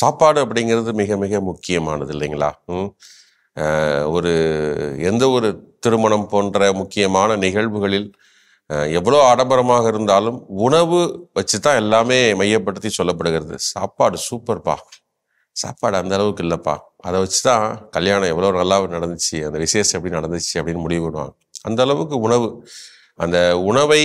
சாப்பாடு அப்படிங்கிறது மிக மிக முக்கியமானது இல்லைங்களா? ஒரு எந்த ஒரு திருமணம் போன்ற முக்கியமான நிகழ்வுகளில் எவ்வளோ ஆடம்பரமாக இருந்தாலும் உணவு வச்சு தான் எல்லாமே மையப்படுத்தி சொல்லப்படுகிறது. சாப்பாடு சூப்பர்ப்பா. சாப்பாடு அந்த அளவுக்கு இல்லைப்பா. அதை வச்சு தான் கல்யாணம் எவ்வளோ நல்லா நடந்துச்சு அந்த விசேஷம் எப்படி நடந்துச்சு அப்படின்னு முடிவு பண்ணுவாங்க. அந்த அளவுக்கு உணவு. அந்த உணவை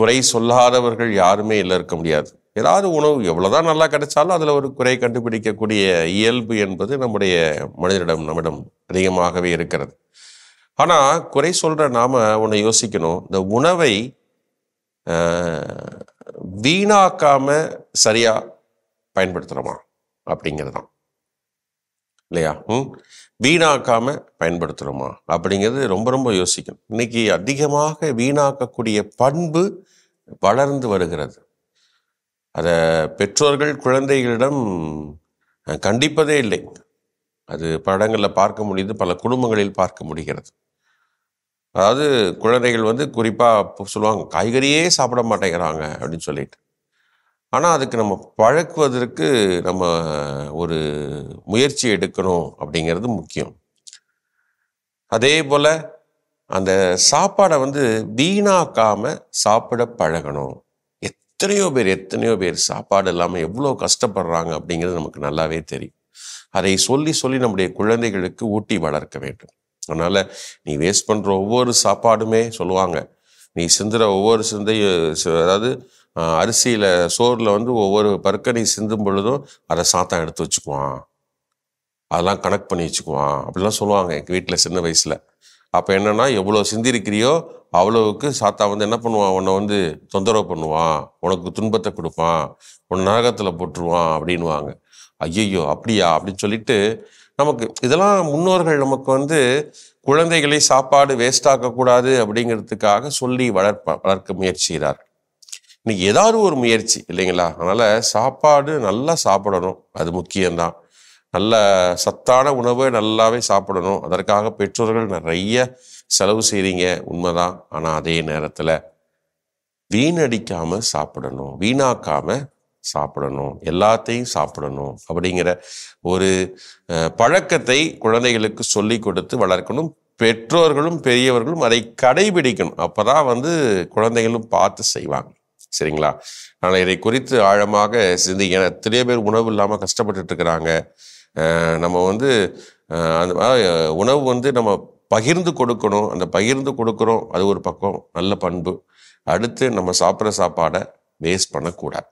குறை சொல்லாதவர்கள் யாருமே இல்லை இருக்க முடியாது. ஏதாவது உணவு எவ்வளோதான் நல்லா கிடைச்சாலும் அதில் ஒரு குறை கண்டுபிடிக்கக்கூடிய இயல்பு என்பது நம்முடைய மனிதரிடம் நம்மிடம் அதிகமாகவே இருக்கிறது. ஆனால் குறை சொல்கிற நாம் ஒன்று யோசிக்கணும். இந்த உணவை வீணாக்காமல் வீணாக்காம பயன்படுத்துகிறோமா அப்படிங்கிறது தான் இல்லையா? ம்? வீணாக்காம பயன்படுத்துகிறோமா அப்படிங்கிறது ரொம்ப ரொம்ப யோசிக்கணும். இன்னைக்கு அதிகமாக வீணாக்கக்கூடிய பண்பு வளர்ந்து வருகிறது. அதை பெற்றோர்கள் குழந்தைகளிடம் கண்டிப்பதே இல்லை. அது படங்களில் பார்க்க முடியுது பல குடும்பங்களில் பார்க்க முடிகிறது. அதாவது குழந்தைகள் வந்து குறிப்பாக சொல்லுவாங்க காய்கறியே சாப்பிட மாட்டேங்கிறாங்க அப்படின்னு சொல்லிட்டு. ஆனால் அதுக்கு நம்ம பழக்குவதற்கு நம்ம ஒரு முயற்சி எடுக்கணும் அப்படிங்கிறது முக்கியம். அதே போல் அந்த சாப்பாடை வந்து வீணாக்காமல் சாப்பிட பழகணும். எத்தனையோ பேர் எத்தனையோ பேர் சாப்பாடு இல்லாமல் எவ்வளோ கஷ்டப்படுறாங்க அப்படிங்கிறது நமக்கு நல்லாவே தெரியும். அதை சொல்லி சொல்லி நம்முடைய குழந்தைகளுக்கு ஊட்டி வளர்க்க வேண்டும். அதனால் நீ வேஸ்ட் பண்ணுற ஒவ்வொரு சாப்பாடுமே சொல்லுவாங்க. நீ சிந்துற ஒவ்வொரு சிந்தையும் அதாவது அரிசியில் சோறில் வந்து ஒவ்வொரு பருக்க நீ சிந்தும் பொழுதும் அதை சாத்தான் எடுத்து வச்சுக்குவான். அதெல்லாம் கணக்கு பண்ணி வச்சுக்குவான். அப்படிலாம் சொல்லுவாங்க எங்கள் வீட்டில் சின்ன வயசில். அப்போ என்னன்னா எவ்வளோ சிந்திருக்கிறியோ அவ்வளவுக்கு சாத்தா வந்து என்ன பண்ணுவான்? உன்னை வந்து தொந்தரவு பண்ணுவான். உனக்கு துன்பத்தை கொடுப்பான். உன் நரகத்தில் போட்டுருவான் அப்படின்வாங்க ஐயையோ அப்படியா? அப்படின்னு சொல்லிட்டு நமக்கு இதெல்லாம் முன்னோர்கள் நமக்கு வந்து குழந்தைகளை சாப்பாடு வேஸ்ட் ஆக்கக்கூடாது அப்படிங்கிறதுக்காக சொல்லி வளர்ப்ப வளர்க்க முயற்சி செய்கிறார் இன்னைக்கு ஏதாவது ஒரு முயற்சி இல்லைங்களா? அதனால் சாப்பாடு நல்லா சாப்பிடணும். அது முக்கியம்தான். நல்ல சத்தான உணவை நல்லாவே சாப்பிடணும். அதற்காக பெற்றோர்கள் நிறைய செலவு செய்கிறீங்க உண்மைதான். ஆனால் அதே நேரத்தில் வீணடிக்காமல் சாப்பிடணும். வீணாக்காமல் சாப்பிடணும். எல்லாத்தையும் சாப்பிடணும். அப்படிங்கிற ஒரு பழக்கத்தை குழந்தைகளுக்கு சொல்லி கொடுத்து வளர்க்கணும். பெற்றோர்களும் பெரியவர்களும் அதை கடைபிடிக்கணும். அப்பதான் வந்து குழந்தைகளும் பார்த்து செய்வாங்க. சரிங்களா? ஆனால் இதை குறித்து ஆழமாக சிந்திக்க எத்தனையோ பேர் உணவு இல்லாமல் கஷ்டப்பட்டுட்டு இருக்கிறாங்க. நம்ம வந்து அந்த உணவு வந்து நம்ம பகிர்ந்து கொடுக்கணும். அந்த பகிர்ந்து கொடுக்குறோம் அது ஒரு பக்கம். நல்ல பண்பு. அடுத்து நம்ம சாப்பிட்ற சாப்பாடை வேஸ்ட் பண்ணக்கூடாது.